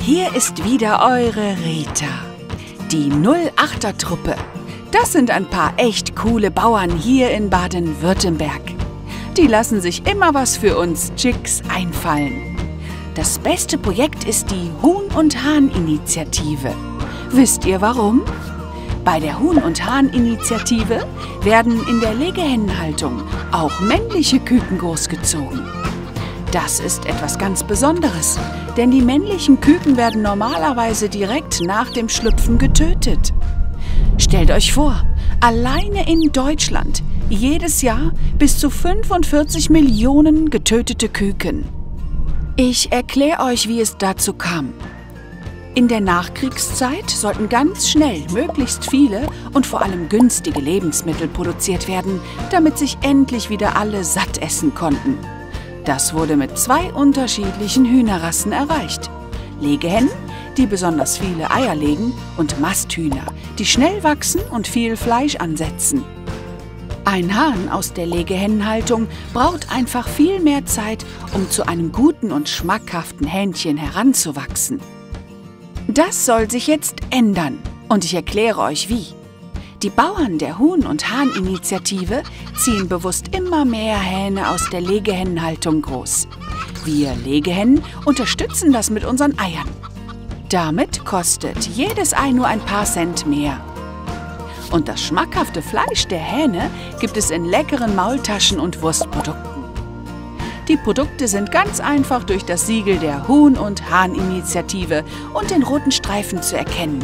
Hier ist wieder eure Rita. Die 08er Truppe. Das sind ein paar echt coole Bauern hier in Baden-Württemberg. Die lassen sich immer was für uns Chicks einfallen. Das beste Projekt ist die Huhn- und Hahn-Initiative. Wisst ihr warum? Bei der Huhn- und Hahn-Initiative werden in der Legehennenhaltung auch männliche Küken großgezogen. Das ist etwas ganz Besonderes, denn die männlichen Küken werden normalerweise direkt nach dem Schlüpfen getötet. Stellt euch vor, alleine in Deutschland jedes Jahr bis zu 45 Millionen getötete Küken. Ich erkläre euch, wie es dazu kam. In der Nachkriegszeit sollten ganz schnell möglichst viele und vor allem günstige Lebensmittel produziert werden, damit sich endlich wieder alle satt essen konnten. Das wurde mit zwei unterschiedlichen Hühnerrassen erreicht. Legehennen, die besonders viele Eier legen, und Masthühner, die schnell wachsen und viel Fleisch ansetzen. Ein Hahn aus der Legehennenhaltung braucht einfach viel mehr Zeit, um zu einem guten und schmackhaften Hähnchen heranzuwachsen. Das soll sich jetzt ändern und ich erkläre euch wie. Die Bauern der Huhn- und Hahn-Initiative ziehen bewusst immer mehr Hähne aus der Legehennenhaltung groß. Wir Legehennen unterstützen das mit unseren Eiern. Damit kostet jedes Ei nur ein paar Cent mehr. Und das schmackhafte Fleisch der Hähne gibt es in leckeren Maultaschen und Wurstprodukten. Die Produkte sind ganz einfach durch das Siegel der Huhn- und Hahn-Initiative und den roten Streifen zu erkennen.